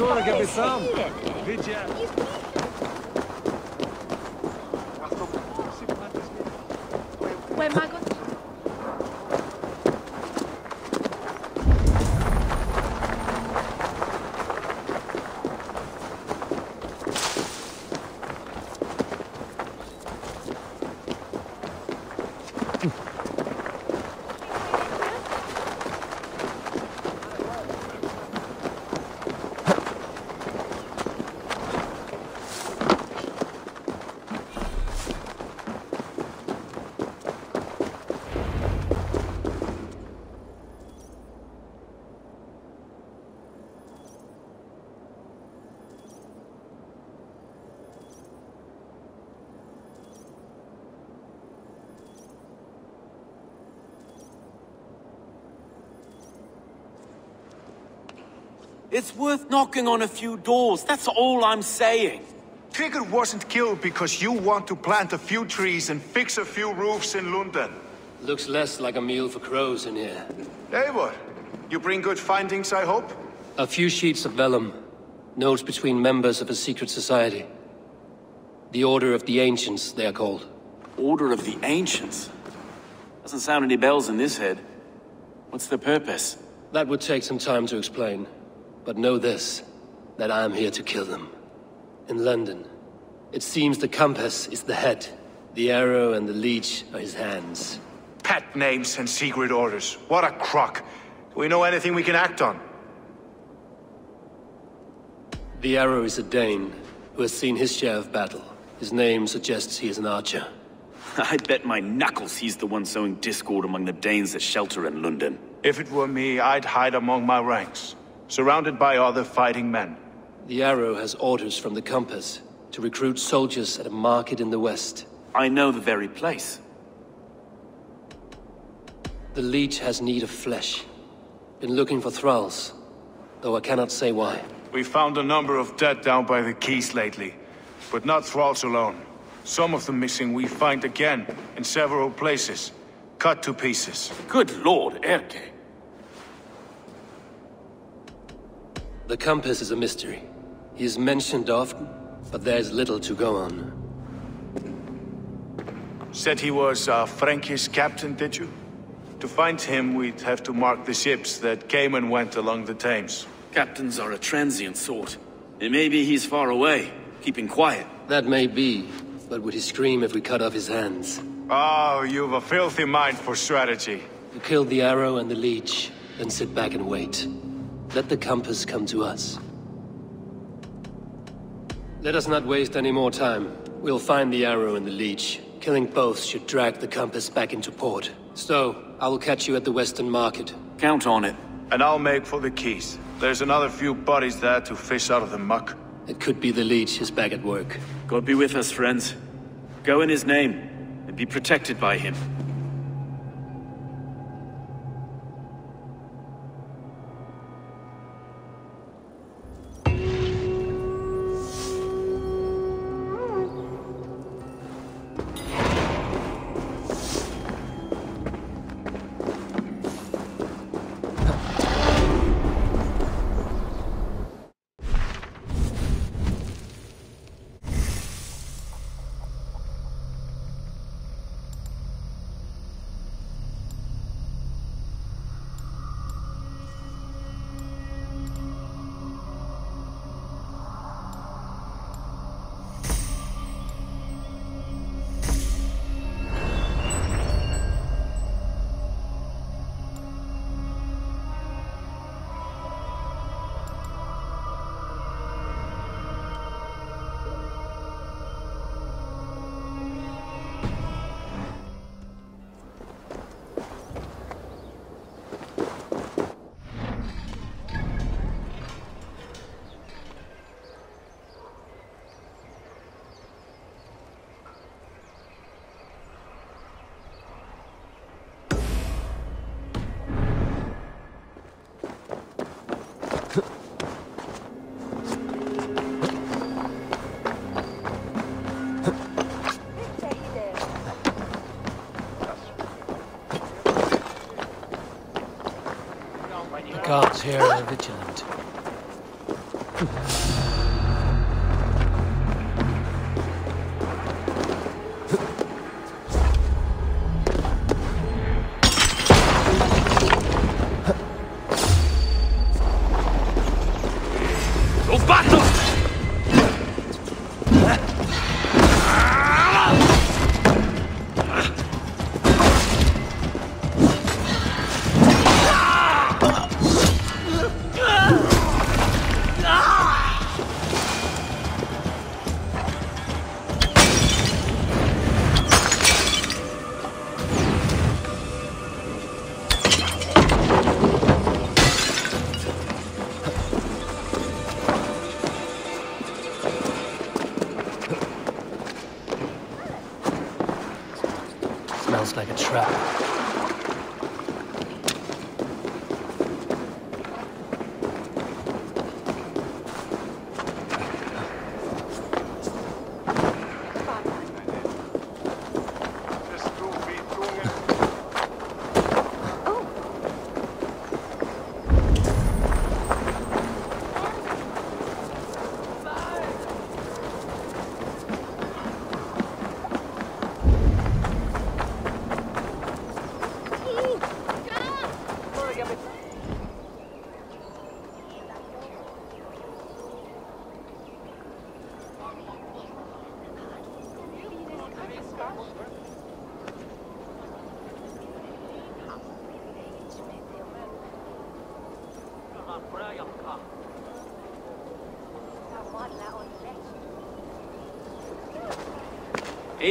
40 обещал. Good job. It's worth knocking on a few doors, that's all I'm saying. Tigger wasn't killed because you want to plant a few trees and fix a few roofs in London. Looks less like a meal for crows in here. Eivor, you bring good findings, I hope? A few sheets of vellum. Notes between members of a secret society. The Order of the Ancients, they are called. Order of the Ancients? Doesn't sound any bells in this head. What's the purpose? That would take some time to explain. But know this, that I am here to kill them. In London, it seems the compass is the head. The arrow and the leech are his hands. Pet names and secret orders. What a crock. Do we know anything we can act on? The arrow is a Dane, who has seen his share of battle. His name suggests he is an archer. I bet my knuckles he's the one sowing discord among the Danes that shelter in London. If it were me, I'd hide among my ranks, surrounded by other fighting men. The arrow has orders from the compass to recruit soldiers at a market in the west. I know the very place. The leech has need of flesh. Been looking for thralls, though I cannot say why. We found a number of dead down by the quays lately, but not thralls alone. Some of the missing we find again in several places, cut to pieces. Good lord, Erke. The compass is a mystery. He is mentioned often, but there is little to go on. Said he was a Frankish captain, did you? To find him, we'd have to mark the ships that came and went along the Thames. Captains are a transient sort. It may be he's far away, keeping quiet. That may be, but would he scream if we cut off his hands? Oh, you've a filthy mind for strategy. You kill the arrow and the leech, then sit back and wait. Let the compass come to us. Let us not waste any more time. We'll find the arrow and the leech. Killing both should drag the compass back into port. So, I will catch you at the Western Market. Count on it. And I'll make for the quays. There's another few bodies there to fish out of the muck. It could be the leech is back at work. God be with us, friends. Go in his name, and be protected by him. Here are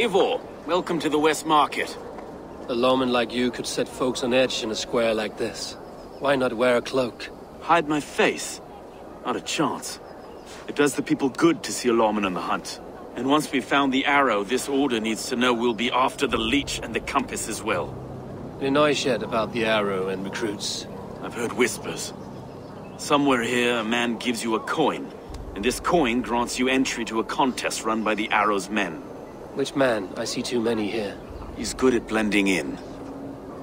Eivor, welcome to the West Market. A lawman like you could set folks on edge in a square like this. Why not wear a cloak? Hide my face? Not a chance. It does the people good to see a lawman on the hunt. And once we've found the arrow, this order needs to know we'll be after the leech and the compass as well. Any noise yet about the arrow and recruits? I've heard whispers. Somewhere here, a man gives you a coin, and this coin grants you entry to a contest run by the Arrow's men. Which man? I see too many here. He's good at blending in.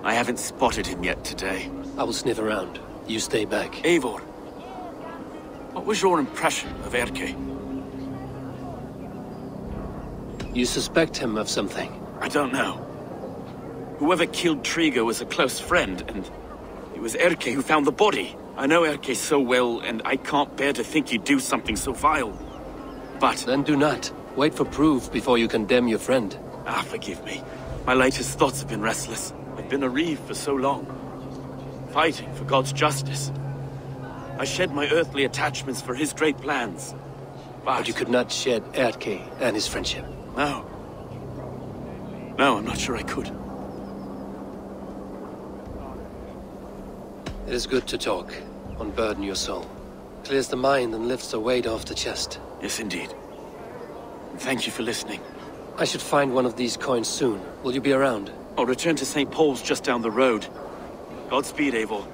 I haven't spotted him yet today. I will sniff around. You stay back. Eivor, what was your impression of Erke? You suspect him of something. I don't know. Whoever killed Trigo was a close friend, and it was Erke who found the body. I know Erke so well, and I can't bear to think he'd do something so vile. But, Then do not. Wait for proof before you condemn your friend. ah, forgive me. My latest thoughts have been restless. I've been a reeve for so long. Fighting for God's justice. I shed my earthly attachments for his great plans. But, But you could not shed Erke and his friendship. No. No, I'm not sure I could. It is good to talk. Unburden your soul. Clears the mind and lifts the weight off the chest. Yes, indeed. Thank you for listening. I should find one of these coins soon. Will you be around? I'll return to St. Paul's just down the road. Godspeed, Eivor.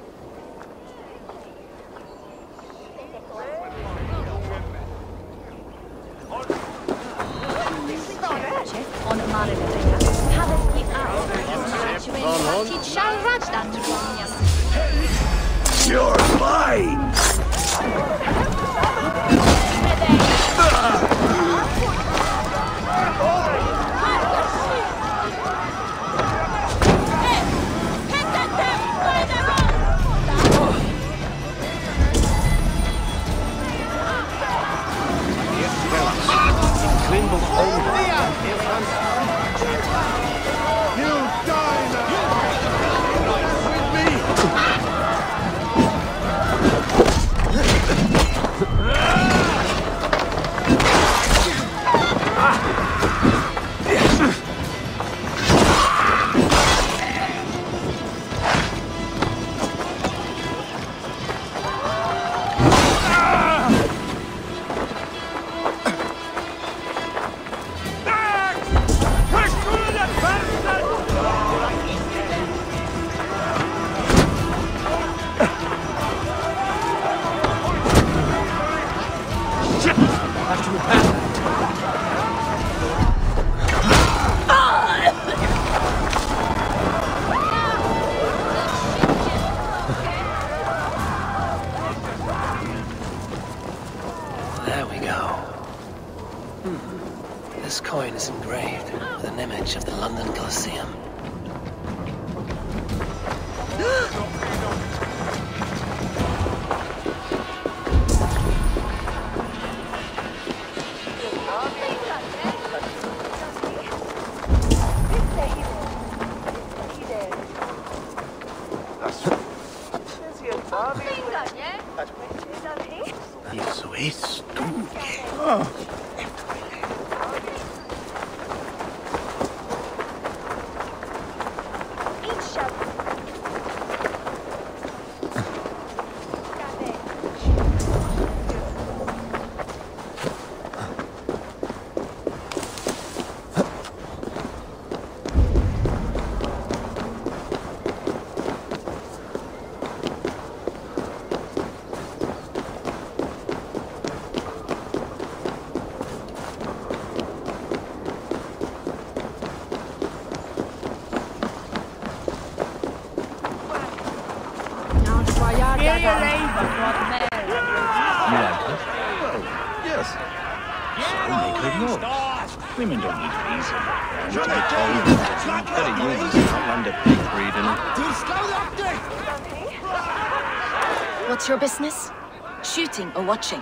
Or watching?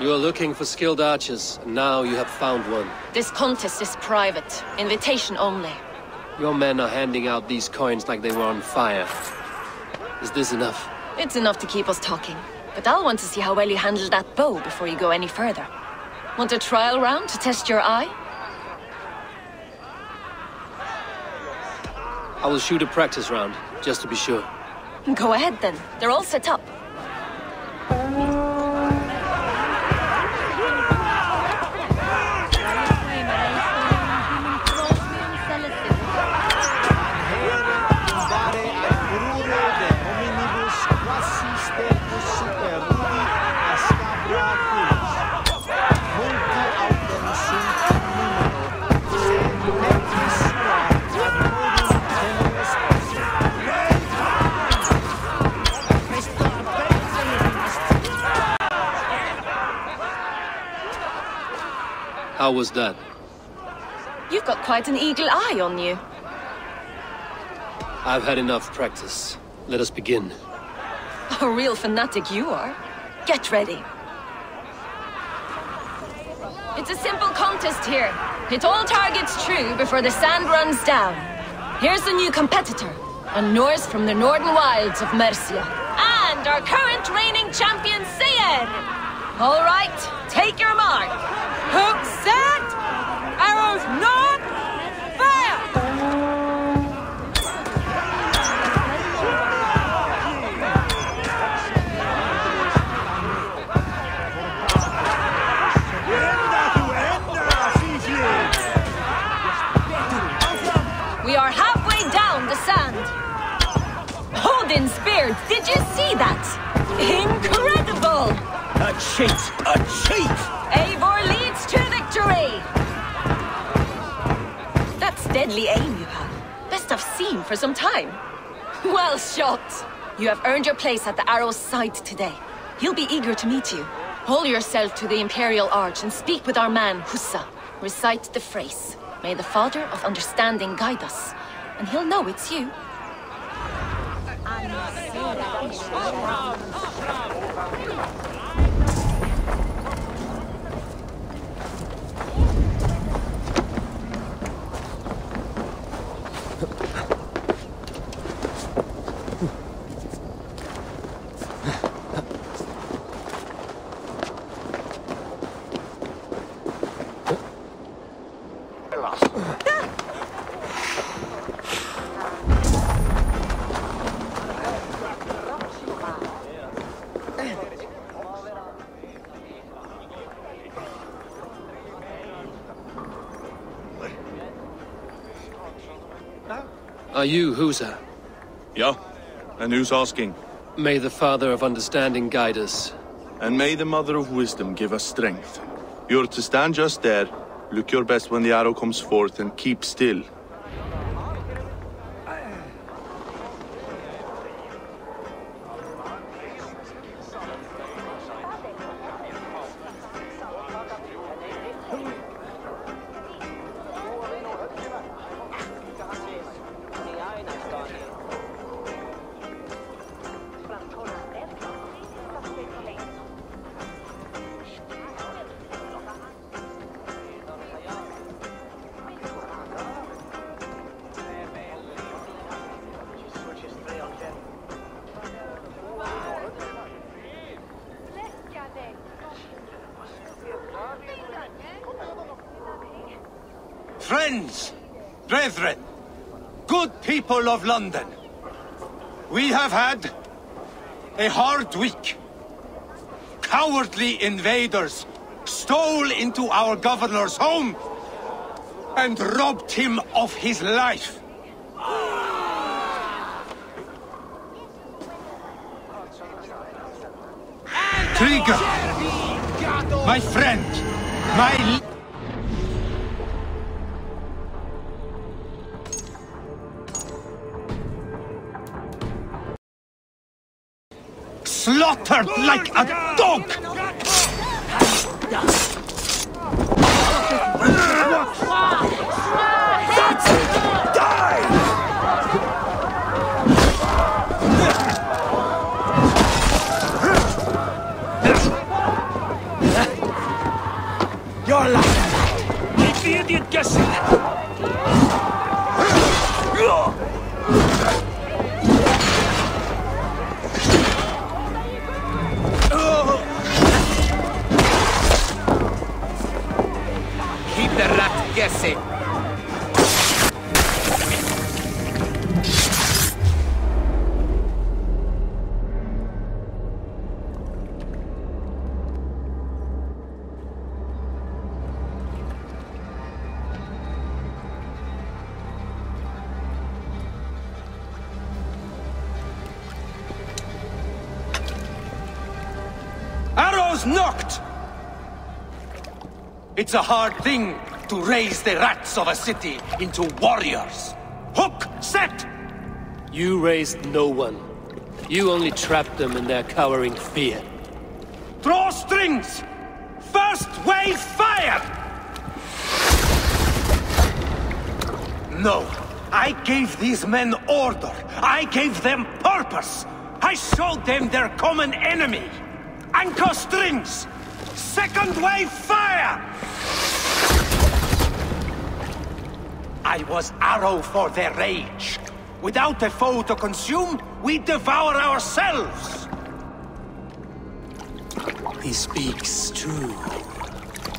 You are looking for skilled archers, and now you have found one. This contest is private. Invitation only. Your men are handing out these coins like they were on fire. Is this enough? It's enough to keep us talking. But I'll want to see how well you handle that bow before you go any further. Want a trial round to test your eye? I will shoot a practice round, just to be sure. Go ahead then. They're all set up. Uh... How was that? You've got quite an eagle eye on you. I've had enough practice. Let us begin. A real fanatic you are. Get ready. It's a simple contest here. Hit all targets true before the sand runs down. Here's a new competitor, a Norse from the northern wilds of Mercia. And our current reigning champion, Sayer! All right, take your mark. Hook set! Arrows not! Fire! We are halfway down the sand. Odin spear, did you see that? Incredible! A cheat! A cheat! Deadly aim you have. Best I've seen for some time. Well shot! You have earned your place at the Arrow's side today. He'll be eager to meet you. Hold yourself to the Imperial Arch and speak with our man, Hussa. Recite the phrase. May the Father of Understanding guide us. And he'll know it's you. Are you Husa? Yeah, and who's asking? May the Father of Understanding guide us. And may the Mother of Wisdom give us strength. You're to stand just there, look your best when the arrow comes forth, and keep still. Of London, we have had a hard week. Cowardly invaders stole into our governor's home and robbed him of his life. Trigger, my friend, my... Slaughtered like a dog! It's a hard thing to raise the rats of a city into warriors. Hook, set! You raised no one. You only trapped them in their cowering fear. Draw strings! First wave fire! No, I gave these men order. I gave them purpose. I showed them their common enemy. Anchor strings! Second wave fire! I was arrow for their rage. Without a foe to consume, we devour ourselves. He speaks true.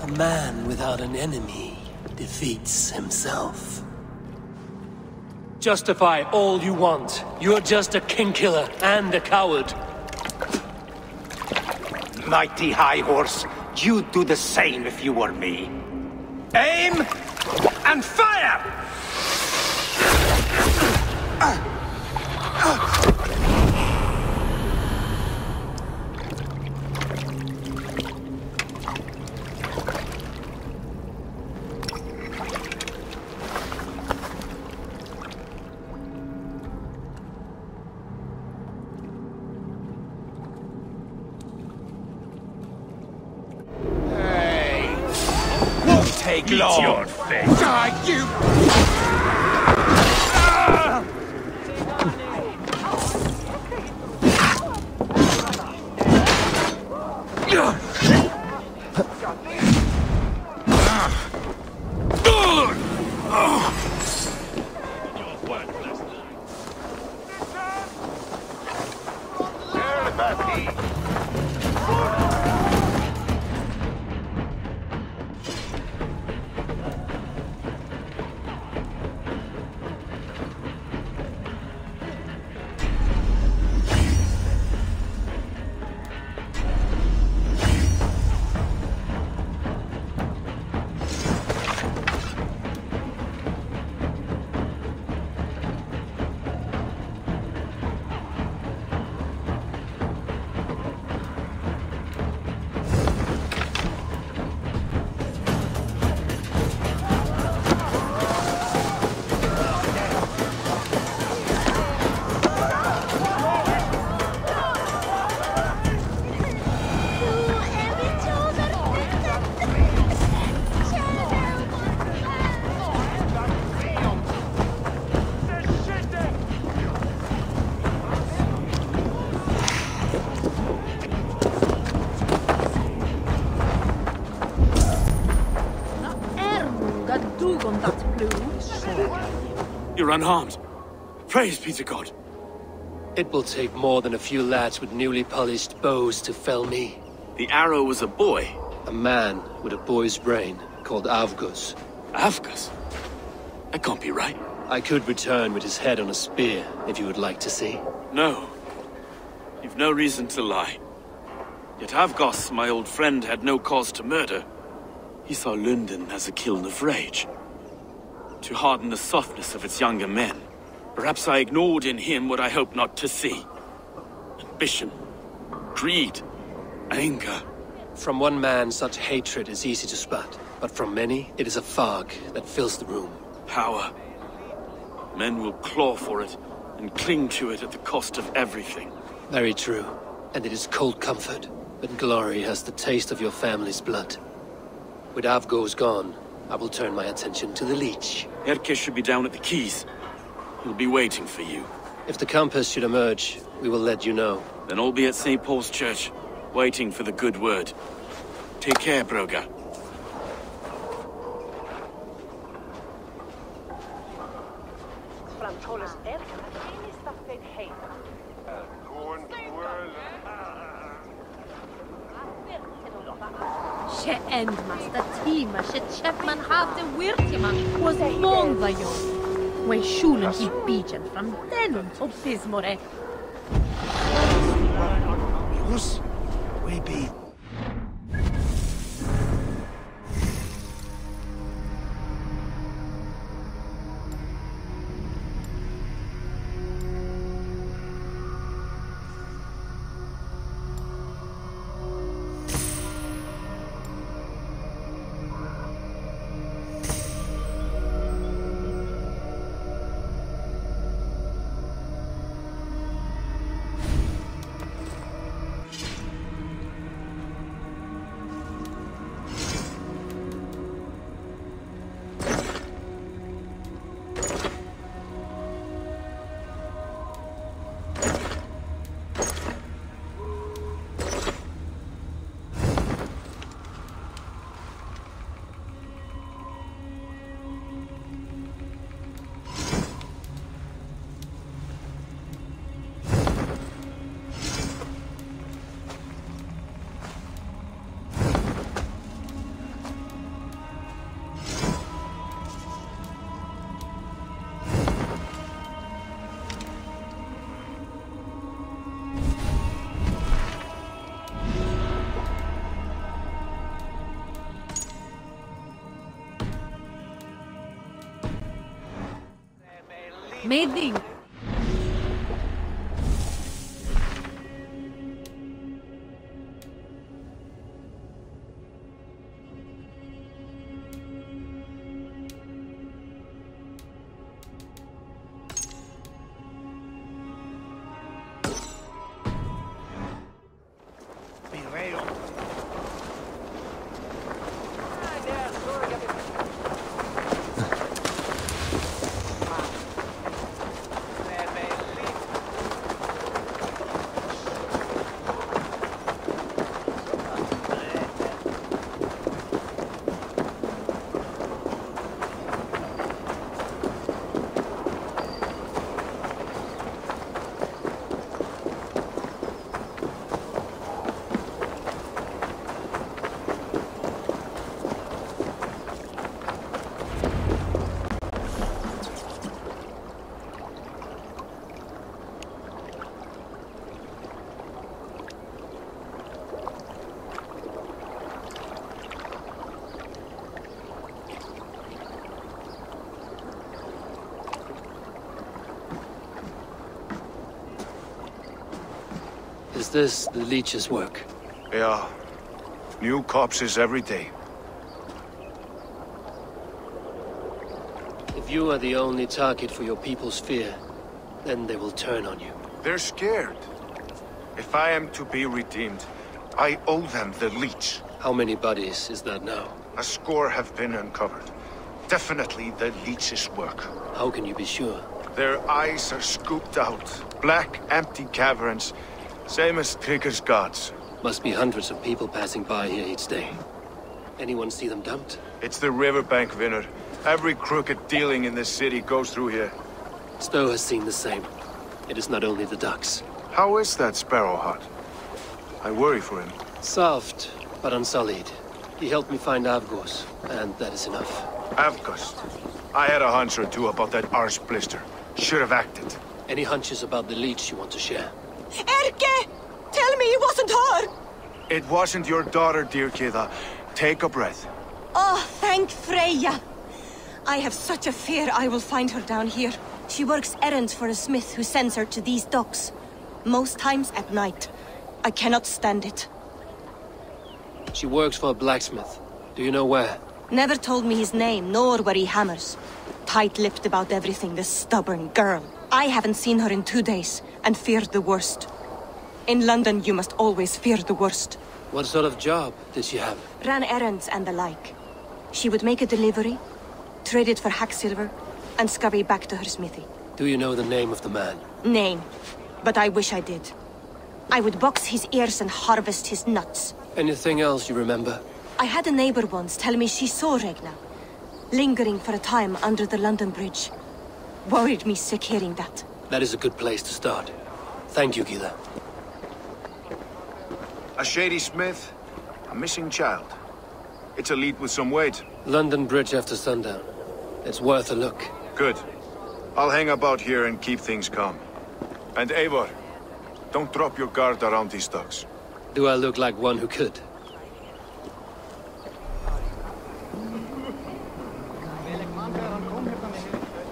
A man without an enemy defeats himself. Justify all you want. You're just a king killer and a coward. Mighty High Horse, you'd do the same if you were me. Aim and fire! You're unharmed. Praise be to God. It will take more than a few lads with newly polished bows to fell me. The arrow was a boy. A man with a boy's brain called Avgus. Avgus? That can't be right. I could return with his head on a spear, if you would like to see. No. You've no reason to lie. Yet Avgos, my old friend, had no cause to murder. He saw London as a kiln of rage. To harden the softness of its younger men. Perhaps I ignored in him what I hoped not to see. Ambition. Greed. Anger. From one man, such hatred is easy to spot. But from many, it is a fog that fills the room. Power. Men will claw for it, and cling to it at the cost of everything. Very true. And it is cold comfort. But glory has the taste of your family's blood. With Avgo's gone, I will turn my attention to the Leech. Erke should be down at the Quays. He'll be waiting for you. If the Compass should emerge, we will let you know. Then I'll be at St. Paul's Church, waiting for the good word. Take care, Broga. She endmaster tima she chapman have the wirtiman was long vajon. When shulen he beachen from den to bismore. Yes, we be. Meding. Is this the Leech's work? Yeah. New corpses every day. If you are the only target for your people's fear, then they will turn on you. They're scared. If I am to be redeemed, I owe them the leech. How many bodies is that now? A score have been uncovered. Definitely the leech's work. How can you be sure? Their eyes are scooped out. Black, empty caverns. Same as Trigger's gods. Must be hundreds of people passing by here each day. Anyone see them dumped? It's the riverbank, Vinner. Every crooked dealing in this city goes through here. Stowe has seen the same. It is not only the ducks. How is that Sparrow Hut? I worry for him. Soft, but unsullied. He helped me find Avgos, and that is enough. Avgust. I had a hunch or two about that arse blister. Should have acted. Any hunches about the leech you want to share? Erke! Tell me it wasn't her! It wasn't your daughter, dear Kida. Take a breath. Oh, thank Freya. I have such a fear I will find her down here. She works errands for a smith who sends her to these docks. Most times at night. I cannot stand it. She works for a blacksmith. Do you know where? Never told me his name, nor where he hammers. Tight-lipped about everything, this stubborn girl. I haven't seen her in two days, and feared the worst. In London, you must always fear the worst. What sort of job did she have? Ran errands and the like. She would make a delivery, trade it for hack silver, and scurry back to her smithy. Do you know the name of the man? Name. But I wish I did. I would box his ears and harvest his nuts. Anything else you remember? I had a neighbor once tell me she saw Regna, lingering for a time under the London Bridge. Worried me sick hearing that. That is a good place to start. Thank you, Gila. A shady smith, a missing child. It's a lead with some weight. London Bridge after sundown. It's worth a look. Good. I'll hang about here and keep things calm. And Eivor, don't drop your guard around these docks. Do I look like one who could?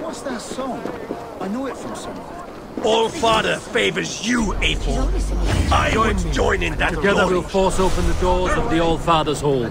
What's that song? I know it from somewhere. All Father favors you, Eivor. I would join in that Together glory. we'll force open the doors of the All Father's Hall.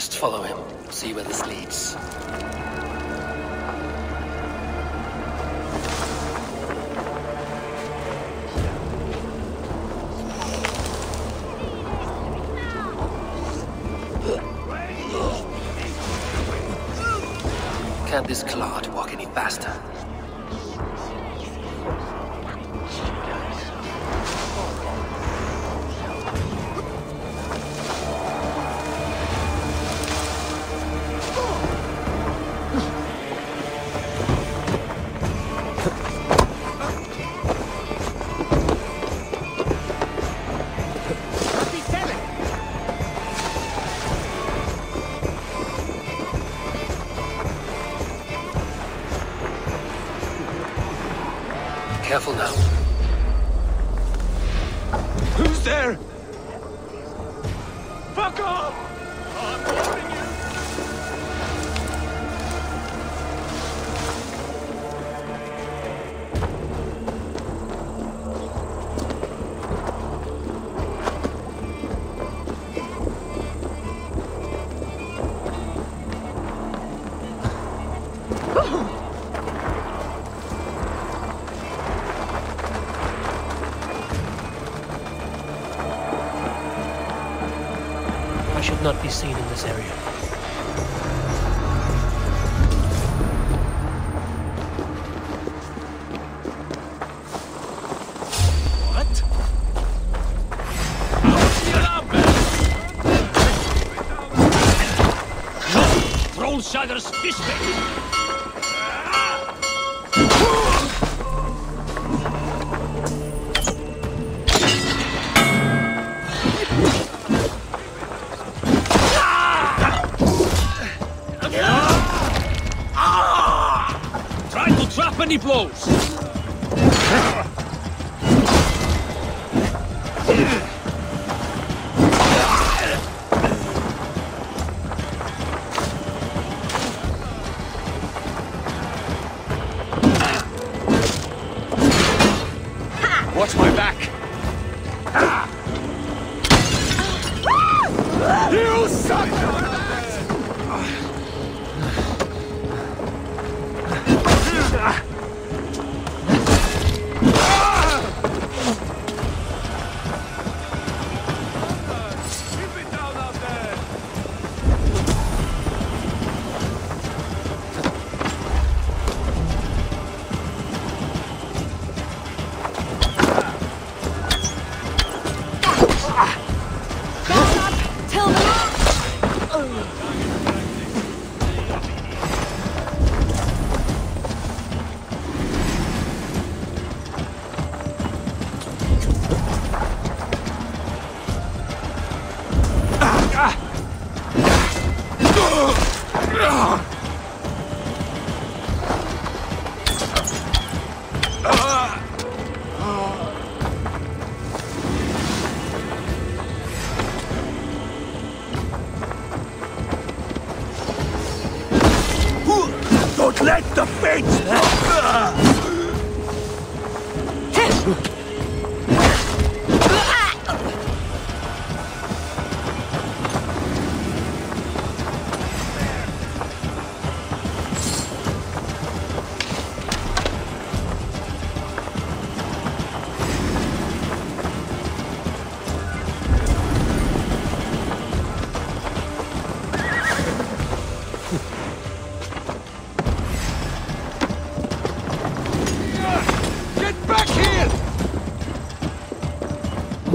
Best follow him. See where this leads. Fuck off! Trollshadder's fish! Try any blows!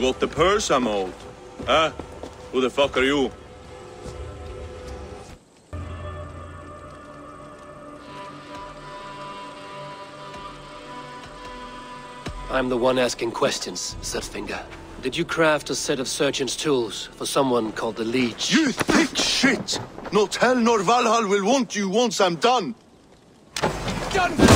You got the purse I'm owed. Huh? Who the fuck are you? I'm the one asking questions, Zedfinger. Did you craft a set of surgeon's tools for someone called the Leech? You thick shit! Not hell nor Valhall will want you once I'm done. Done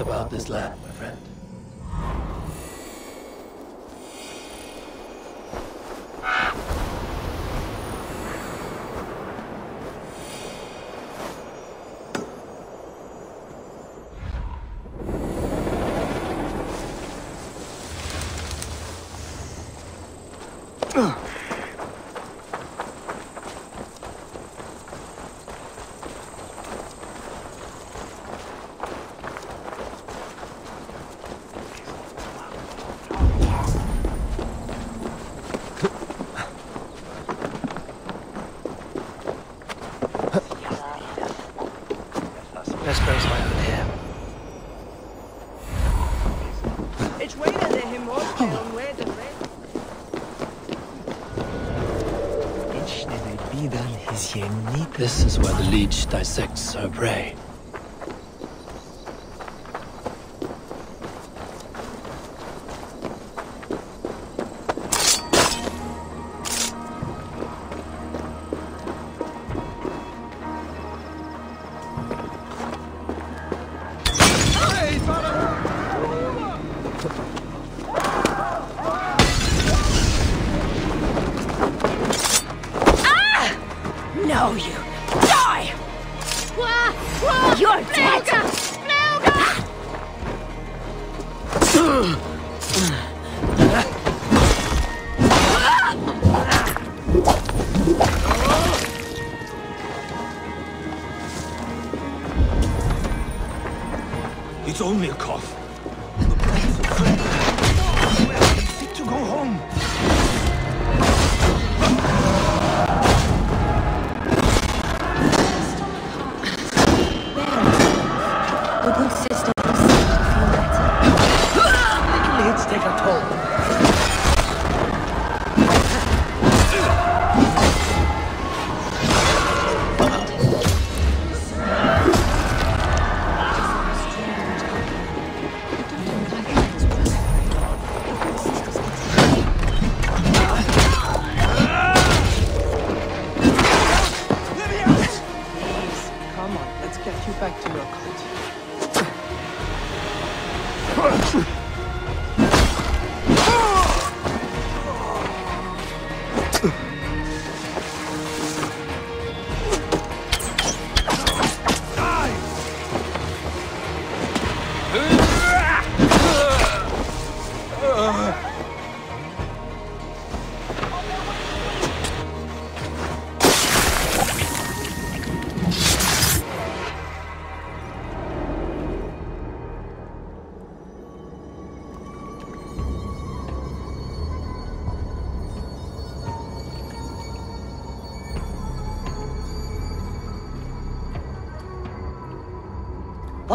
about this land, This is where the leech dissects her prey. Ah! No, you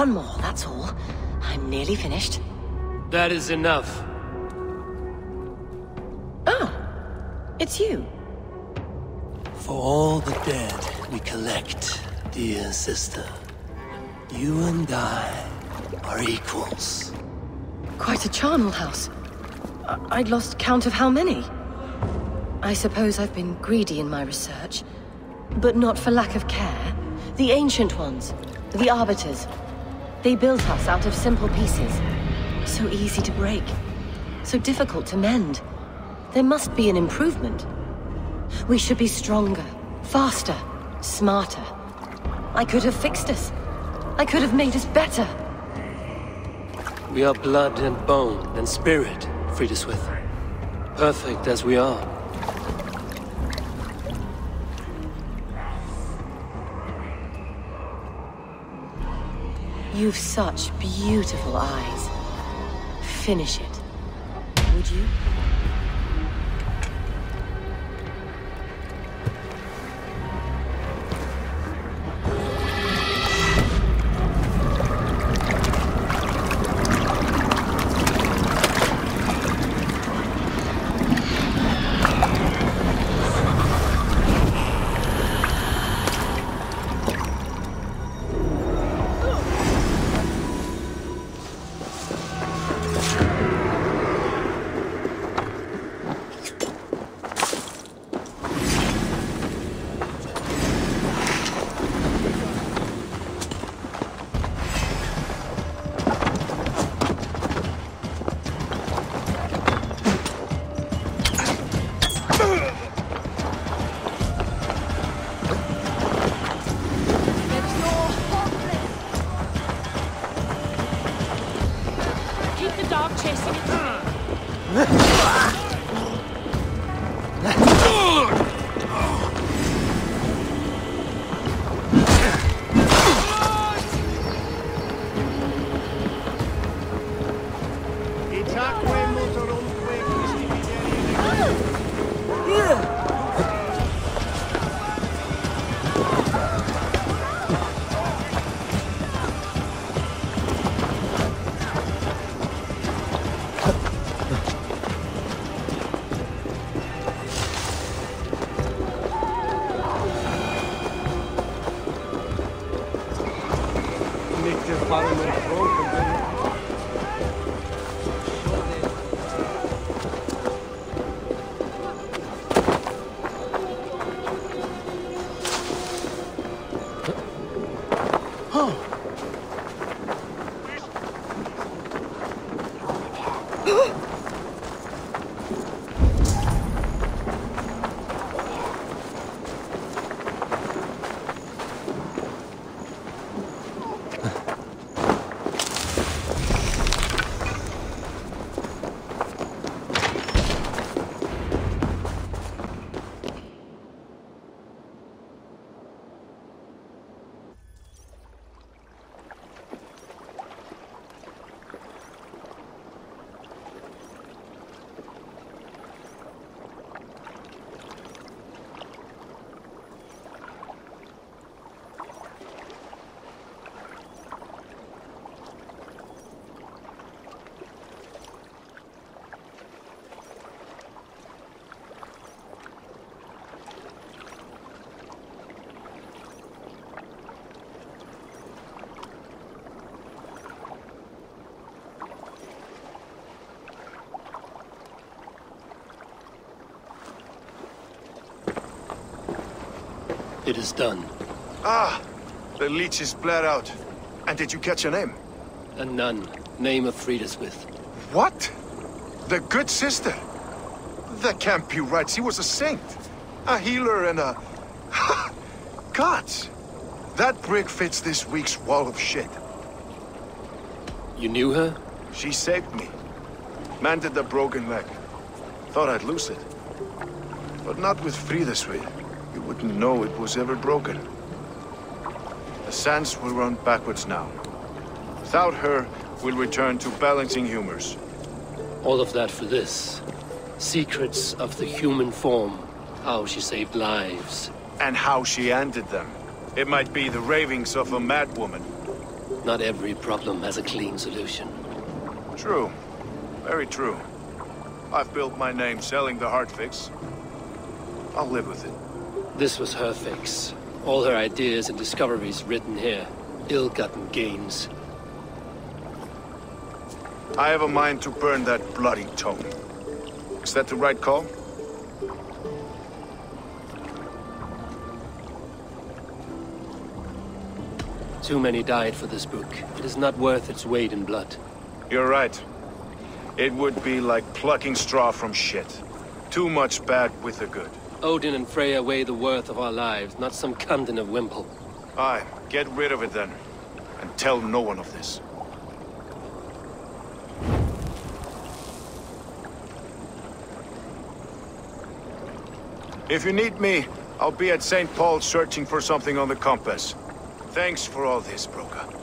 One more, that's all. I'm nearly finished. That is enough. Ah, it's you. For all the dead we collect, dear sister, you and I are equals. Quite a charnel house. I- I'd lost count of how many. I suppose I've been greedy in my research, but not for lack of care. The ancient ones, the arbiters, they built us out of simple pieces. So easy to break, so difficult to mend. There must be an improvement. We should be stronger, faster, smarter. I could have fixed us. I could have made us better. We are blood and bone and spirit, Frideswith. Perfect as we are. You've such beautiful eyes. Finish it. Would you? It is done. Ah, the leech is bled out. And did you catch a name? A nun. Name of Frideswith. What? The good sister? That can't be right. She was a saint. A healer and a... Gods! That brick fits this week's wall of shit. You knew her? She saved me. Mended the broken leg. Thought I'd lose it. But not with Frideswith. You wouldn't know it was ever broken. The sands will run backwards now. Without her, we'll return to balancing humors. All of that for this. Secrets of the human form. How she saved lives. And how she ended them. It might be the ravings of a madwoman. Not every problem has a clean solution. True. Very true. I've built my name selling the heart fix. I'll live with it. This was her fix. All her ideas and discoveries written here. Ill-gotten gains. I have a mind to burn that bloody tome. Is that the right call? Too many died for this book. It is not worth its weight in blood. You're right. It would be like plucking straw from shit. Too much bad with the good. Odin and Freya weigh the worth of our lives, not some Camden of Wimple. Aye, get rid of it then. And tell no one of this. If you need me, I'll be at St. Paul searching for something on the compass. Thanks for all this, Broka.